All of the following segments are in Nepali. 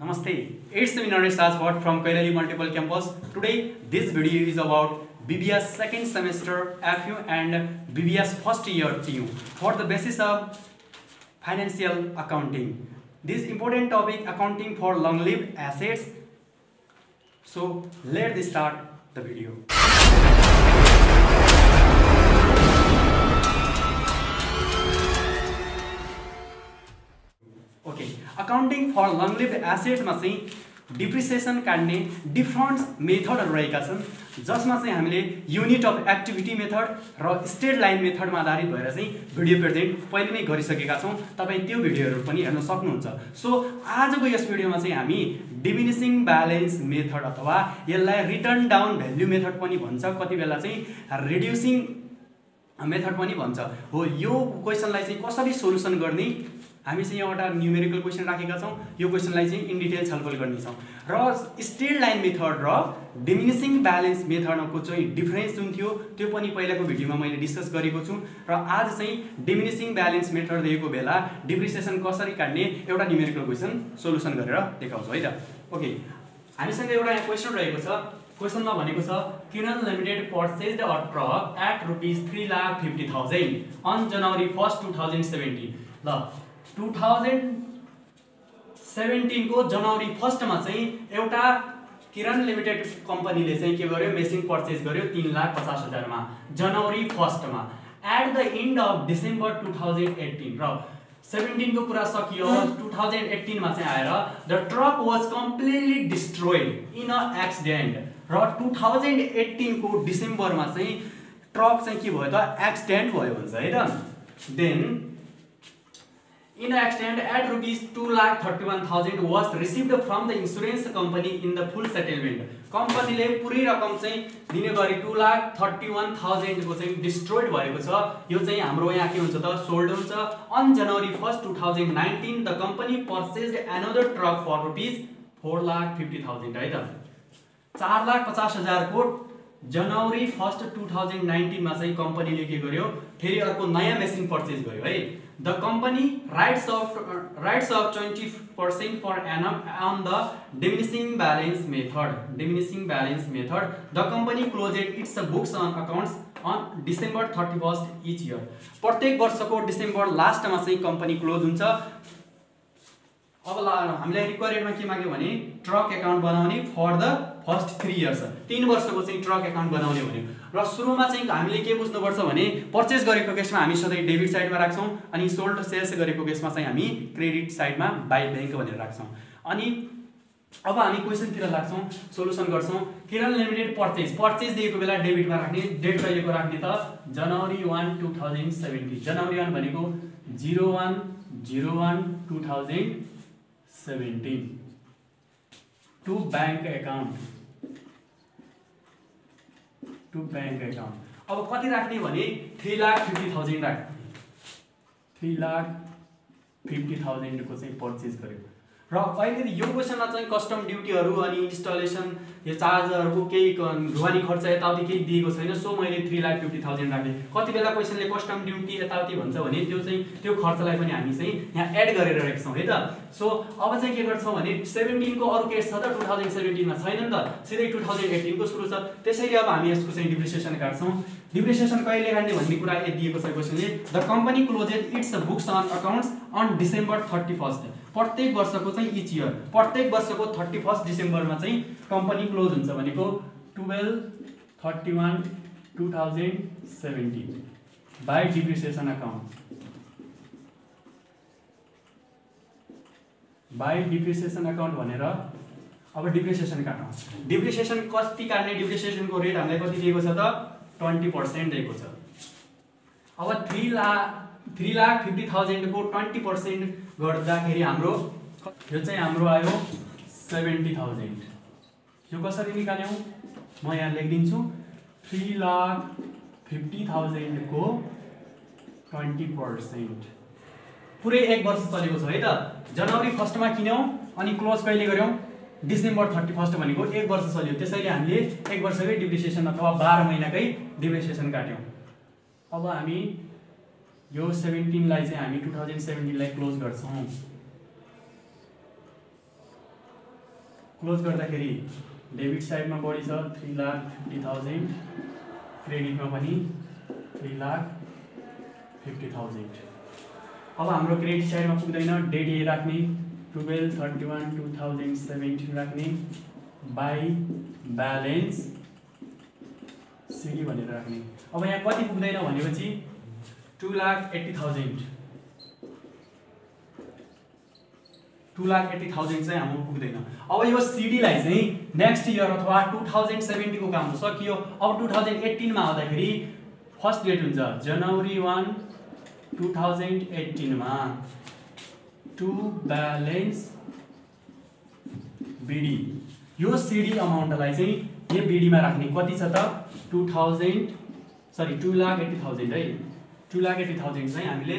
Namaste, it's Vinay Saswat from Kailali Multiple Campus. Today, this video is about BBS second semester FU and BBS first year TU for the basis of financial accounting. This important topic accounting for long-lived assets. So, let's start the video. Accounting for long live एसेट्समा चाहिँ डिप्रिसिएसन काट्ने डिफरेन्ट मेथडहरू रहेका छन् जसमा चाहिँ हामीले युनिट अफ एक्टिभिटी मेथड र स्टेट लाइन मेथडमा आधारित भएर चाहिँ भिडियो प्रेजेन्ट पहिले नै गरिसकेका छौँ। तपाईँ त्यो भिडियोहरू पनि हेर्न सक्नुहुन्छ। सो आजको यस भिडियोमा चाहिँ हामी डिमिनिसिङ ब्यालेन्स मेथड अथवा यसलाई रिटर्न डाउन भ्याल्यु मेथड पनि भन्छ। कति बेला चाहिँ रिड्युसिङ मेथड पनि भन्छ। हो यो क्वेसनलाई चाहिँ कसरी सोल्युसन गर्ने? हामी चाहिँ एउटा न्युमेरिकल क्वेसन राखेका छौँ। यो क्वेसनलाई चाहिँ इन डिटेल छलफल गर्नेछौँ। र स्टेट लाइन मेथड र डिमिनिसिङ ब्यालेन्स मेथडको चाहिँ डिफरेन्स जुन थियो त्यो पनि पहिलाको भिडियोमा मैले डिस्कस गरेको छु। र आज चाहिँ डिमिनिसिङ ब्यालेन्स मेथड दिएको बेला डिप्रिसिएसन कसरी काट्ने एउटा न्युमेरिकल क्वेसन सोल्युसन गरेर देखाउँछु है त? ओके हामीसँग एउटा यहाँ क्वेसन रहेको छ। क्वेसनमा भनेको छ Kiran limited purchase a truck at rupees three lakh fifty thousand on January first two thousand seventeen ल टु थाउजन्ड सेभेन्टिनको जनवरी फर्स्टमा चाहिँ एउटा किरण लिमिटेड कम्पनीले चाहिँ के गर्यो? मेसिन पर्चेज गर्यो तिन लाख पचास हजारमा। जनवरी फर्स्टमा। At the end of December two thousand eighteen र सेभेन्टिनको कुरा सकियो। टु थाउजन्ड एट्टिनमा चाहिँ आएर the truck was completely destroyed in a accident र टु थाउजन्ड एट्टिनको डिसेम्बरमा चाहिँ ट्रक चाहिँ के भयो त? एक्सिडेन्ट भयो भन्छ है त? Then in the extent at rupees 2 lakh 31000 was received from the insurance company in the full settlement. कम्पनीले पुरै रकम चाहिँ दिने गरी टु लाख थर्टी वान थाउजन्डको चाहिँ डिस्ट्रोइड भएको छ। यो चाहिँ हाम्रो यहाँ के हुन्छ त? सोल्ड हुन्छ। On January first two thousand nineteen the company purchase another truck for rupees four lakh fifty thousand है त चार लाख पचास हजारको जनवरी फर्स्ट टु थाउजन्ड नाइन्टिनमा चाहिँ कम्पनीले के गर्यो? फेरि अर्को नयाँ मेसिन पर्चेज गर्यो है? The company writes off writes off twenty percent per annum on the diminishing balance method diminishing balance method the company closed its books on accounts on December thirty first each year प्रत्येक वर्षको डिसेम्बर लास्टमा चाहिँ कम्पनी क्लोज हुन्छ। अब हामीलाई रिक्वायरमेन्टमा के माग्यो भने ट्रक एकाउन्ट बनाउने for the first three years तिन वर्षको चाहिँ ट्रक एकाउन्ट बनाउने भन्यो। र सुरुमा चाहिँ हामीले के बुझ्नुपर्छ भने पर्चेस गरेको केसमा हामी सधैँ डेबिट साइडमा राख्छौँ अनि सोल्ड सेल्स गरेको केसमा चाहिँ हामी क्रेडिट साइडमा बाई ब्याङ्क भनेर राख्छौँ। अनि अब हामी क्वेसनतिर लाग्छौँ सोल्युसन गर्छौँ। किरण लिमिटेड पर्चेज पर्चेज दिएको बेला डेबिटमा राख्ने डेट कहिलेको राख्ने त January one two thousand seventeen January one भनेको zero one zero one two thousand seventeen to bank account to bank account अब कति राख्ने भने थ्री लाख फिफ्टी थाउजन्ड राख्ने। थ्री लाख फिफ्टी थाउजन्डको चाहिँ पर्चेस गर्यो र अहिले यो क्वेसनमा चाहिँ कस्टम ड्युटीहरू अनि इन्स्टलेसन यो चार्जरहरूको केही ढुवानी खर्च यताउति केही दिएको छैन सो मैले थ्री लाख फिफ्टी थाउजन्ड राखेँ। कति बेला क्वेसनले कस्टम ड्युटी यताउति भन्छ भने त्यो चाहिँ त्यो खर्चलाई पनि हामी चाहिँ यहाँ एड गरेर राख्छौँ है त? सो अब चाहिँ के गर्छौँ भने सेभेन्टिनको अरू केस छ त? टु थाउजन्ड सेभेन्टिनमा छैन नि त। सिधै टु थाउजन्ड एटिनको सुरु छ। त्यसैले अब हामी यसको चाहिँ डिप्रिसिएसन काट्छौँ। डिप्रिसिएसन कहिले काट्ने भन्ने कुरा दिएको छ क्वेसनले। The company closed its books on accounts on December thirty first प्रत्येक वर्षको चाहिँ इच इयर प्रत्येक वर्षको थर्टी फर्स्ट डिसेम्बरमा चाहिँ कम्पनी क्लोज हुन्छ भनेको twelve thirty one two thousand seventeen by depreciation account by depreciation account भनेर अब डिप्रिसिएसन काटौँ डिप्रिसिएसन कति काट्ने? डिप्रिसिएसनको रेट हामीलाई कति दिएको छ त? ट्वेन्टी पर्सेन्ट दिएको छ। अब three lakh three lakh fifty थाउजन्डको twenty percent गर्दाखेरि हाम्रो यो चाहिँ हाम्रो आयो सेभेन्टी थाउजन्ड। यो कसरी निकाल्यौँ? म यहाँ लेखिदिन्छु। थ्री लाख फिफ्टी थाउजन्डको ट्वेन्टी पर्सेन्ट। पुरै एक वर्ष चलेको छ है त। जनवरी फर्स्टमा किन्यौँ अनि क्लोज कहिले गऱ्यौँ? डिसेम्बर थर्टी फर्स्ट भनेको एक वर्ष चल्यो। त्यसैले हामीले एक वर्षकै डिप्रिसिएसन अथवा बाह्र महिनाकै डिप्रिसिएसन काट्यौँ। अब हामी यो सेभेन्टिनलाई चाहिँ हामी टु थाउजन्ड सेभेन्टिनलाई क्लोज गर्छौँ। क्लोज गर्दाखेरि डेबिट साइडमा बढी छ थ्री लाख फिफ्टी थाउजन्ड क्रेडिटमा पनि थ्री लाख फिफ्टी थाउजन्ड अब हाम्रो क्रेडिट साइडमा पुग्दैन डेट ए राख्ने twelve thirty one two thousand seventeen राख्ने बाई ब्यालेन्स सिडी भनेर राख्ने। अब यहाँ कति पुग्दैन भनेपछि two lakh eighty thousand two lakh eighty thousand चाहिँ हाम्रो पुग्दैन। अब यो सिडीलाई चाहिँ नेक्स्ट इयर अथवा टु थाउजन्ड सेभेन्टीको काम सकियो। अब टु थाउजन्ड एट्टिनमा आउँदाखेरि फर्स्ट डेट हुन्छ जनवरी वान टु थाउजन्ड एट्टिनमा टु ब्यालेन्स बिडी यो सिडी अमाउन्टलाई चाहिँ यो बिडीमा राख्ने कति छ त? Two thousand sorry two lakh eighty thousand है। टु लाख एट्टी थाउजन्ड चाहिँ हामीले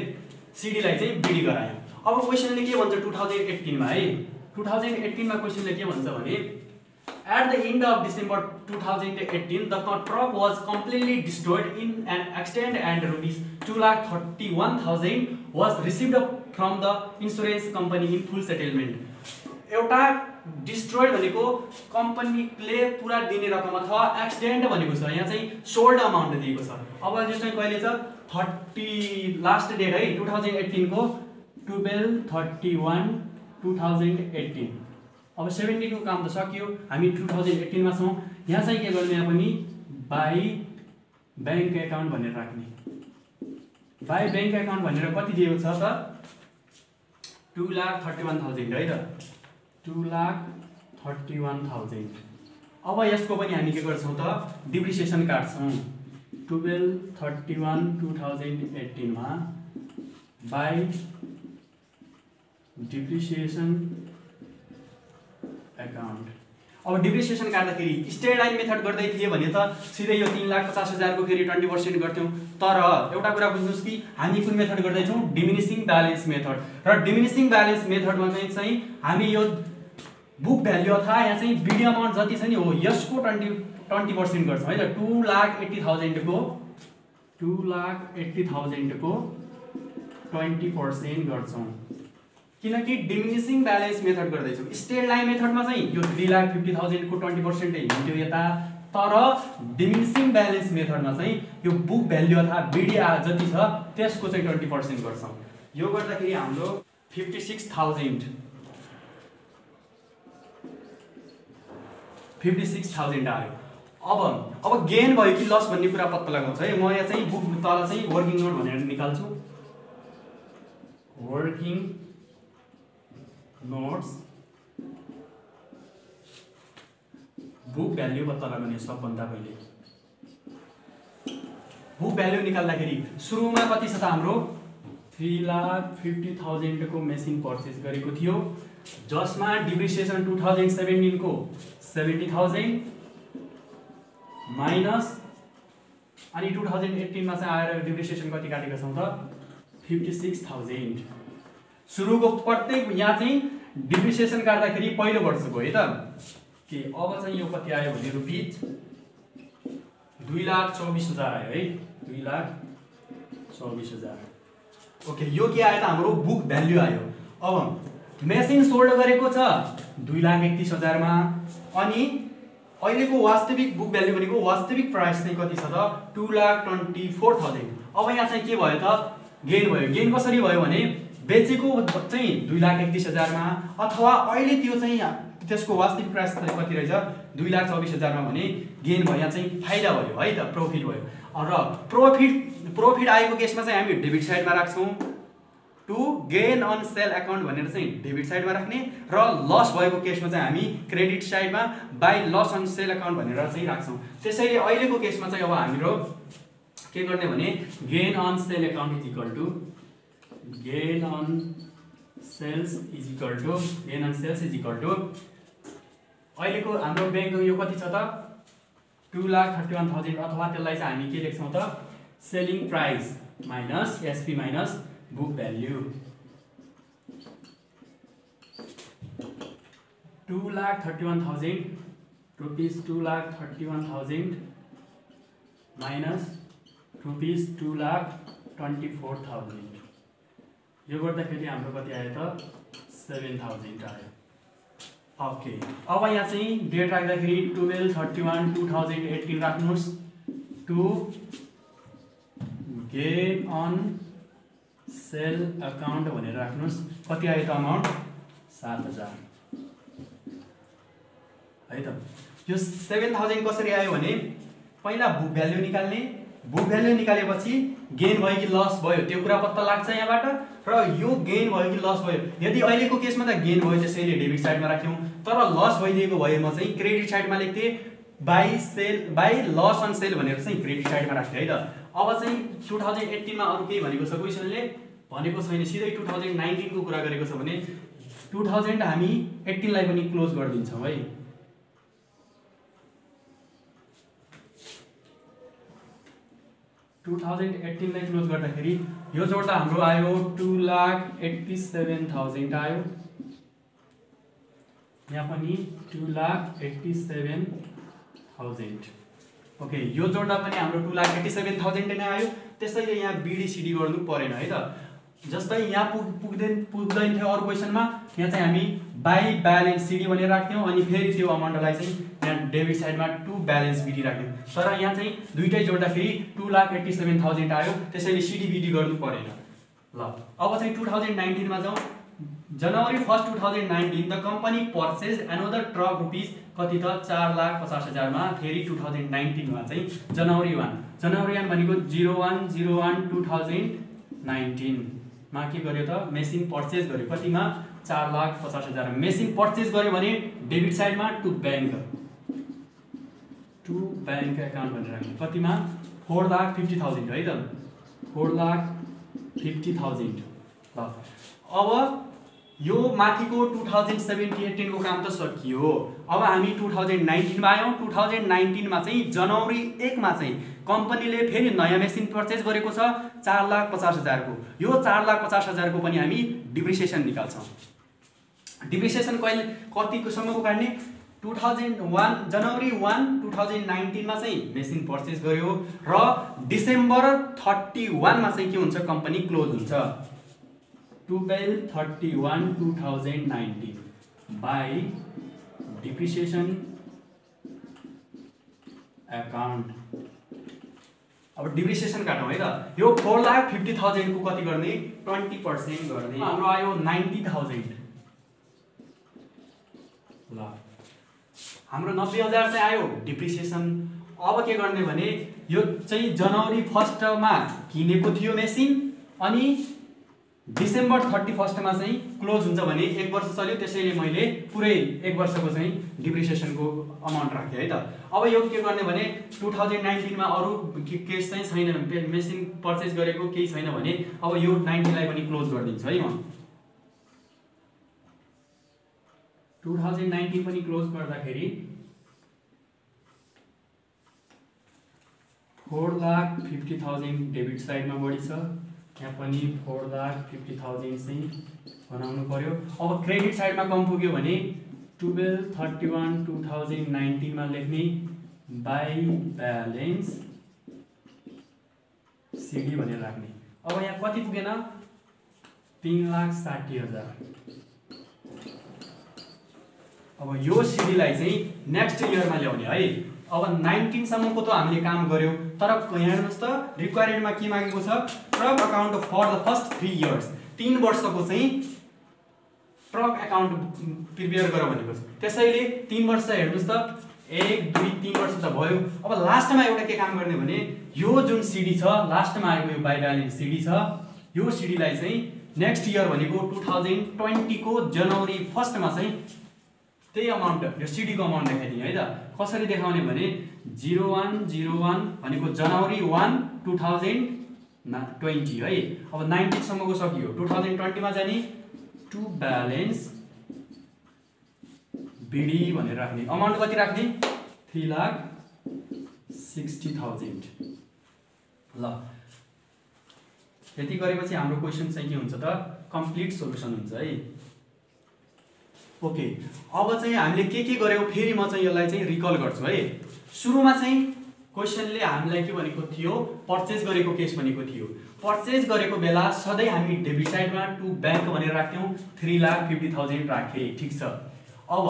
सिडीलाई चाहिँ बिडी गरायौँ। अब क्वेसनले के भन्छ टु थाउजन्ड एट्टिनमा है? टु थाउजन्ड एट्टिनमा क्वेसनले के भन्छ भने at the end of December two thousand eighteen the truck was completely destroyed in an extent and rupees two lakh thirty one thousand was received from the insurance company in full settlement एउटा डिस्ट्रोइड भनेको कम्पनीले पुरा दिने रकम अथवा एक्सिडेन्ट भनेको छ। यहाँ चाहिँ सोल्ड अमाउन्ट दिएको छ। अब चाहिँ कहिले छ? थर्टी लास्ट डेट है two thousand एट्टिनको twelve thirty one two thousand eighteen अब सेभेन्टिनको काम त सकियो हामी टु थाउजन्ड एट्टिनमा छौँ। यहाँ चाहिँ के गर्ने पनि बाई ब्याङ्क एकाउन्ट भनेर राख्ने। बाई ब्याङ्क एकाउन्ट भनेर कति दिएको छ त? Two lakh thirty one thousand है त? Two lakh thirty one thousand अब यसको पनि हामी के गर्छौँ त? डिप्रिसिएसन काट्छौँ। Twelve thirty one two thousand एट्टिनमा by depreciation account अब डिप्रिसिएसन काट्दाखेरि स्टेट लाइन मेथड गर्दै थिए भने त सिधै यो तिन लाख पचास हजारको फेरि ट्वेन्टी पर्सेन्ट गर्थ्यौँ। तर एउटा कुरा बुझ्नुहोस् कि हामी कुन मेथड गर्दैछौँ? डिमिनिसिङ ब्यालेन्स मेथड र डिमिनिसिङ ब्यालेन्स मेथडमा चाहिँ हामी यो बुक भ्याल्यु अथवा यहाँ चाहिँ बिडी अमाउन्ट जति छ नि हो यसको ट्वेन्टी ट्वेन्टी पर्सेन्ट गर्छौँ। है त टु लाख एट्टी थाउजन्डको टु लाख एट्टी थाउजन्डको ट्वेन्टी पर्सेन्ट गर्छौँ। किनकि डिमिनिसिङ ब्यालेन्स मेथड गर्दैछौँ। स्टेट लाइन मेथडमा चाहिँ यो थ्री लाख फिफ्टी थाउजन्डको ट्वेन्टी पर्सेन्टै हुन्थ्यो यता। तर डिमिनिसिङ ब्यालेन्स मेथडमा चाहिँ यो बुक भ्याल्यु अथवा बिडी जति छ त्यसको चाहिँ ट्वेन्टी पर्सेन्ट गर्छौँ। यो गर्दाखेरि हाम्रो fifty six thousand fifty six thousand आयो अब अब गेन भयो कि लस भन्ने कुरा पत्ता लगाउँछ है। म यहाँ चाहिँ बुक तल चाहिँ वर्किङ नोट भनेर निकाल्छु। वर्किङ नोट्स बुक भ्याल्यु पत्ता लगाउने सबभन्दा पहिले। बुक भ्याल्यु निकाल्दाखेरि सुरुमा कति छ त हाम्रो? थ्री लाख फिफ्टी थाउजन्डको मेसिन पर्चेस गरेको थियो। जसमा डिप्रिसिएसन टु थाउजन्ड सेभेन्टिनको सेभेन्टी थाउजन्ड माइनस अनि टु थाउजन्ड एट्टिनमा चाहिँ आएर डिप्रिसिएसन कति काटेका छौँ त? Fifty six thousand. सुरुको प्रत्येक यहाँ चाहिँ डिप्रिसिएसन काट्दाखेरि पहिलो वर्षको है त। के अब चाहिँ यो कति आयो भने रुपिज दुई लाख चौबिस हजार आयो है। दुई लाख चौबिस हजार। ओके यो के आयो त? हाम्रो बुक भ्याल्यु आयो। अब मेसिन सोल्ड गरेको छ। दुई लाख एकतिस हजारमा। अनि अहिलेको वास्तविक बुक भ्याल्यु भनेको वास्तविक प्राइस चाहिँ कति छ त? Two lakh twenty four thousand अब यहाँ चाहिँ के भयो त? गेन भयो। गेन कसरी भयो भने बेचेको चाहिँ दुई लाख एकतिस हजारमा अथवा अहिले त्यो चाहिँ त्यसको वास्तविक प्राइस कति रहेछ? दुई लाख चौबिस हजारमा भने गेन भयो। यहाँ चाहिँ फाइदा भयो। है त? प्रोफिट भयो। र प्रोफिट प्रोफिट आएको केसमा चाहिँ हामी डेबिट साइडमा राख्छौँ। To gain on sale account भनेर चाहिँ डेबिट साइडमा राख्ने र लस भएको केसमा चाहिँ हामी क्रेडिट साइडमा by loss on sale account भनेर चाहिँ राख्छौँ। त्यसैले अहिलेको केसमा चाहिँ अब हाम्रो के गर्ने भने gain on sale account is equal to gain on sales is equal to gain on sales is equal to अहिलेको हाम्रो ब्याङ्कको यो कति छ त? Two lakh thirty one thousand अथवा त्यसलाई चाहिँ हामी के लेख्छौँ त? Selling price minus SP minus book value two lakh thirty one thousand rupees two lakh thirty one thousand minus rupees two lakh twenty four thousand यो गर्दाखेरि हाम्रो कति आयो त? सेभेन थाउजन्ड आयो। ओके अब यहाँ चाहिँ डेट राख्दाखेरि twelve thirty one two thousand eighteen राख्नुहोस्। To gain on sale account भनेर राख्नुहोस्। कति आयो त अमाउन्ट सात हजार। है त। यो सेभेन थाउजन्ड कसरी आयो भने पहिला बुक भ्याल्यु निकाल्ने बुक भ्याल्यु निकालेपछि गेन भयो कि लस भयो त्यो कुरा पत्ता लाग्छ यहाँबाट र यो गेन भयो कि लस भयो यदि अहिलेको केसमा त गेन भयो त्यसैले डेबिट साइडमा राख्यौँ तर लस भइदिएको भएमा चाहिँ क्रेडिट साइडमा लेख्थेँ by sale by loss on sale भनेर चाहिँ क्रेडिट साइडमा राख्थेँ है त? अब चाहिँ टु थाउजन्ड एट्टिनमा अरू केही भनेको छ क्वेसनले? भनेको छैन सिधै टु थाउजन्ड नाइन्टिनको कुरा गरेको छ भने टु थाउजन्ड हामी एट्टिनलाई पनि क्लोज गरिदिन्छौँ है? टु थाउजन्ड एट्टिनलाई क्लोज गर्दाखेरि यो जोड्दा हाम्रो आयो two lakh eighty seven thousand आयो। यहाँ पनि two lakh eighty seven thousand okay यो जोड्दा पनि हाम्रो two lakh eighty seven thousand नै आयो। त्यसैले यहाँ बिडिसिडी गर्नु परेन है त? जस्तै यहाँ पुग पुग्दैन पुग्दैन थियो अरू क्वेसनमा यहाँ चाहिँ हामी बाई ब्यालेन्स सिडी भनेर राख्थ्यौँ अनि फेरि त्यो अमाउन्टलाई चाहिँ यहाँ डेबिट साइडमा टु ब्यालेन्स बिडी राख्थ्यौँ। तर यहाँ चाहिँ दुइटै जोड्दाखेरि two lakh eighty seven thousand आयो त्यसैले सिडी बिडी गर्नु परेन। ल अब चाहिँ टु थाउजन्ड नाइन्टिनमा जाउँ। January first two thousand nineteen the company purchase another truck rupees कति त? चार लाख पचास हजारमा। फेरि टु थाउजन्ड नाइन्टिनमा चाहिँ जनवरी वान जनवरी वान भनेको zero one zero one two thousand नाइन्टिनमा के गर्यो त? मेसिन पर्चेज गर्यो। कतिमा? चार लाख पचास हजार मेसिन पर्चेज गर्यो भने डेबिट साइडमा to bank to bank account भनेर राख्ने कतिमा? फोर लाख फिफ्टी थाउजन्ड है त? फोर लाख फिफ्टी थाउजन्ड ल। अब यो माथिको टु थाउजन्ड सेभेन्टी एटिनको काम त सकियो अब हामी टु थाउजन्ड नाइन्टिनमा आयौँ। टु थाउजन्ड नाइन्टिनमा चाहिँ जनवरी एकमा चाहिँ कम्पनीले फेरि नयाँ मेसिन पर्चेज गरेको छ चार लाख पचास हजारको। यो चार लाख पचास हजारको पनि हामी डिप्रिसिएसन निकाल्छौँ। डिप्रिसिएसन कहिले कतिकोसम्मको काट्ने two thousand one January one two thousand नाइन्टिनमा चाहिँ मेसिन पर्चेज गर्यो र डिसेम्बर थर्टी वानमा चाहिँ के हुन्छ कम्पनी क्लोज हुन्छ। Twelve thirty one two thousand nineteen by depreciation account अब डिप्रिसिएसन काटौँ है त। यो फोर लाख फिफ्टी थाउजन्डको कति गर्ने? ट्वेन्टी पर्सेन्ट गर्ने। हाम्रो आयो नाइन्टी थाउजन्ड। ल। हाम्रो नब्बे हजार चाहिँ आयो डिप्रिसिएसन अब के गर्ने भने यो चाहिँ जनवरी फर्स्टमा किनेको थियो मेसिन अनि डिसेम्बर थर्टी फर्स्टमा चाहिँ क्लोज हुन्छ भने एक वर्ष चल्यो। त्यसैले मैले पुरै एक वर्षको चाहिँ डिप्रिसिएसनको अमाउन्ट राखेँ है त। अब यो के गर्ने भने टु थाउजन्ड नाइन्टिनमा अरू केस चाहिँ छैन मेसिन पर्चेस गरेको केही छैन भने अब यो नाइन्टिनलाई पनि क्लोज गरिदिन्छु है म। टु थाउजन्ड नाइन्टिन पनि क्लोज गर्दाखेरि four lakh fifty thousand debit साइडमा बढी छ। यहाँ पनि फोर लाख फिफ्टी थाउजन्ड चाहिँ बनाउनु पऱ्यो अब क्रेडिट साइडमा कम पुग्यो भने twelve thirty one two thousand नाइन्टिनमा लेख्ने बाई ब्यालेन्स सिडी भनेर राख्ने। अब यहाँ कति पुगेन? तिन लाख साठी हजार। अब यो सिडीलाई चाहिँ नेक्स्ट इयरमा ल्याउने है। अब नाइन्टिनसम्मको त हामीले काम गऱ्यौँ तर यहाँ हेर्नुहोस् त रिक्वायरमेन्टमा के मागेको छ? Truck account for the first three years तिन वर्षको चाहिँ ट्रक एकाउन्ट प्रिपेयर गर भनेको छ। त्यसैले तिन वर्ष हेर्नुहोस् त एक दुई तिन वर्ष त भयो। अब लास्टमा एउटा के काम गर्ने भने यो जुन सिडी छ लास्टमा आएको यो बाइडालिन सिडी छ यो सिडीलाई चाहिँ नेक्स्ट इयर भनेको टु थाउजन्ड ट्वेन्टीको जनवरी फर्स्टमा चाहिँ त्यही अमाउन्ट यो सिडीको अमाउन्ट देखाइदिएँ है त? कसरी देखाउने भने जिरो वान जिरो वान भनेको January one two thousand twenty है। अब नाइन्टिनसम्मको सकियो। टु थाउजन्ड ट्वेन्टीमा जाने टु ब्यालेन्स बिडी भनेर राख्ने। अमाउन्ट कति राख्ने? Three lakh sixty thousand. ल यति गरेपछि हाम्रो क्वेसन चाहिँ के हुन्छ त? कम्प्लिट सोल्युसन हुन्छ है। ओके। अब चाहिँ हामीले के के गर्यौँ फेरि म चाहिँ यसलाई चाहिँ रिकल गर्छु है। सुरुमा चाहिँ क्वेसनले हामीलाई के भनेको थियो? पर्चेज गरेको केस भनेको थियो। पर्चेज गरेको बेला सधैँ हामी डेबिट साइडमा टु ब्याङ्क भनेर राख्थ्यौँ। थ्री लाख फिफ्टी थाउजन्ड राखेँ। ठिक छ। अब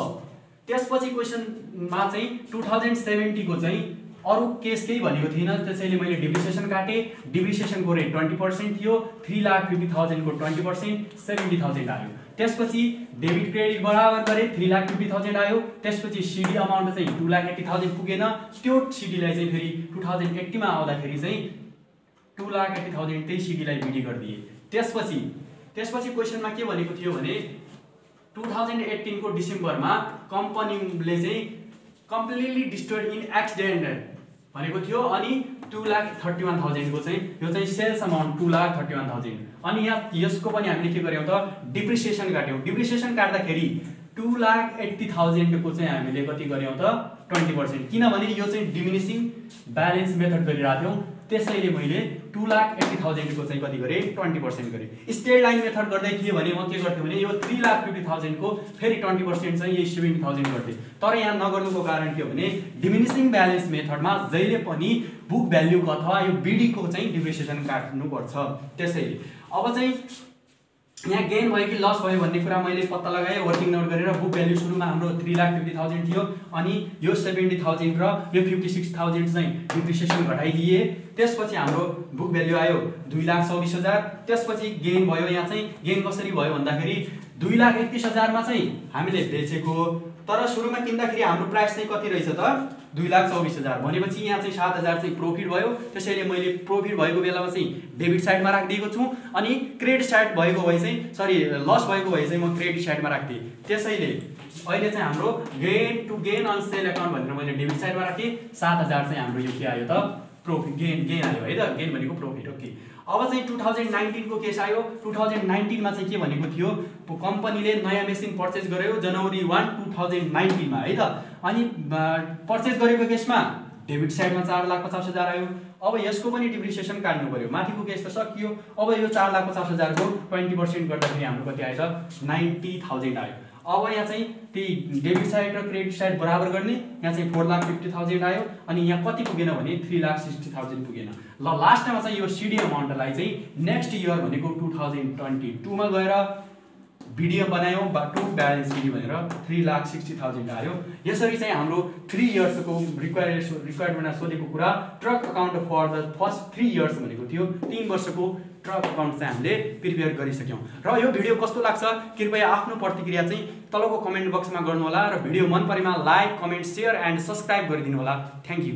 त्यसपछि क्वेसनमा चाहिँ टु थाउजन्ड सेभेन्टीको चाहिँ अरू केस केही भनेको थिइनँ त्यसैले मैले डिप्रिसिएसन काटेँ। डिप्रिसिएसनको रेट ट्वेन्टी पर्सेन्ट थियो। थ्री लाख फिफ्टी थाउजन्डको ट्वेन्टी पर्सेन्ट सेभेन्टी थाउजन्ड आयो। त्यसपछि डेबिट क्रेडिट बराबर गरेँ थ्री लाख फिफ्टी थाउजन्ड आयो। त्यसपछि सिडी अमाउन्ट चाहिँ टु लाख एट्टी थाउजन्ड पुगेन। त्यो सिडीलाई चाहिँ फेरि टु थाउजन्ड एट्टीमा आउँदाखेरि चाहिँ टु लाख एट्टी थाउजन्ड त्यही सिडीलाई बिडी गरिदिए। त्यसपछि त्यसपछि क्वेसनमा के भनेको थियो भने टु थाउजन्ड एट्टिनको डिसेम्बरमा कम्पनीले चाहिँ कम्प्लिटली डिस्ट्रोइड इन एक्सिडेन्ट भनेको थियो। अनि टु लाख थर्टी वान थाउजन्डको चाहिँ यो चाहिँ sales amount two lakh thirty one thousand अनि यहाँ यसको पनि हामीले के गर्यौँ त डिप्रिसिएसन काट्यौँ। डिप्रिसिएसन काट्दाखेरि टु लाख एट्टी थाउजन्डको चाहिँ हामीले कति गऱ्यौँ त ट्वेन्टी पर्सेन्ट किनभने यो चाहिँ डिमिनिसिङ ब्यालेन्स मेथड गरिरहेको थियौँ। त्यसैले मैले टु लाख एट्टी थाउजन्डको चाहिँ कति गरेँ? ट्वेन्टी पर्सेन्ट गरेँ। स्टेट लाइन मेथड गर्दै थिएँ भने म के गर्थेँ भने यो थ्री लाख फिफ्टी थाउजन्डको फेरि ट्वेन्टी पर्सेन्ट चाहिँ यही सेभेन्टी थाउजन्ड गर्थेँ। तर यहाँ नगर्नुको कारण के हो भने डिमिनिसिङ ब्यालेन्स मेथडमा जहिले पनि बुक भ्याल्युको अथवा यो बिडीको चाहिँ डिप्रिसिएसन काट्नुपर्छ। त्यसैले। अब चाहिँ यहाँ गेन भयो कि लस भयो भन्ने कुरा मैले पत्ता लगाएँ वर्किङ नोट गरेर बुक भ्याल्यु सुरुमा हाम्रो थ्री लाख फिफ्टी थाउजन्ड थियो अनि यो सेभेन्टी थाउजन्ड र यो फिफ्टी सिक्स थाउजन्ड चाहिँ डिप्रिसिएसन घटाइदिए। त्यसपछि हाम्रो बुक भ्याल्यु आयो दुई लाख चौबिस हजार। त्यसपछि गेन भयो यहाँ चाहिँ गेन कसरी भयो भन्दाखेरि दुई लाख एकतिस हजारमा चाहिँ हामीले बेचेको तर सुरुमा किन्दाखेरि हाम्रो प्राइस चाहिँ कति रहेछ त? दुई लाख चौबिस हजार। भनेपछि यहाँ चाहिँ सात हजार चाहिँ प्रोफिट भयो। त्यसैले मैले प्रोफिट भएको बेलामा चाहिँ डेबिट साइडमा राखिदिएको छु। अनि क्रेडिट साइड भएको भए चाहिँ सरी लस भएको भए चाहिँ म क्रेडिट साइडमा राख्थेँ त्यसैले अहिले चाहिँ हाम्रो gain to gain on sale account भनेर मैले डेबिट साइडमा राखेँ। सात हजार चाहिँ हाम्रो यो के आयो त? प्रोफिट गेन गेन आयो है त? गेन भनेको प्रोफिट ओके अब चाहिँ टु थाउजन्ड नाइन्टिनको केस आयो। टु थाउजन्ड नाइन्टिनमा चाहिँ के भनेको थियो? कम्पनीले नयाँ मेसिन पर्चेस गर्यो जनवरी वान टु थाउजन्ड नाइन्टिनमा है त? अनि पर्चेस गरेको केसमा डेबिट साइडमा चार लाख पचास हजार आयो। अब यसको पनि डिप्रिसिएसन काट्नु पऱ्यो माथिको केस त सकियो। अब यो चार लाख पचास हजारको ट्वेन्टी पर्सेन्ट गर्दाखेरि हाम्रो कति त नाइन्टी थाउजन्ड आयो। अब यहाँ चाहिँ त्यही डेबिट साइड र क्रेडिट साइड बराबर गर्ने यहाँ चाहिँ फोर लाख फिफ्टी थाउजन्ड आयो। अनि यहाँ कति पुगेन भने थ्री लाख सिक्सटी थाउजन्ड पुगेन। ल लास्टमा चाहिँ यो सिडी अमाउन्टलाई चाहिँ नेक्स्ट इयर भनेको टु थाउजन्ड ट्वेन्टी टूमा गएर भिडियो बनायौँ बा टु ब्यालेन्स सिडी भनेर थ्री लाख सिक्सटी थाउजन्ड आयो। यसरी चाहिँ हाम्रो थ्री इयर्सको रिक्वायर रिक्वायरमेन्टमा सोधेको कुरा truck account for the first three years भनेको थियो। तिन वर्षको ट्रक अकाउन्ट चाहिँ हामीले प्रिपेयर गरिसक्यौँ। र यो भिडियो कस्तो लाग्छ? कृपया आफ्नो प्रतिक्रिया चाहिँ तलको कमेन्ट बक्समा गर्नुहोला र भिडियो मन परेमा like comment share and subscribe गरिदिनु होला थ्याङ्क यू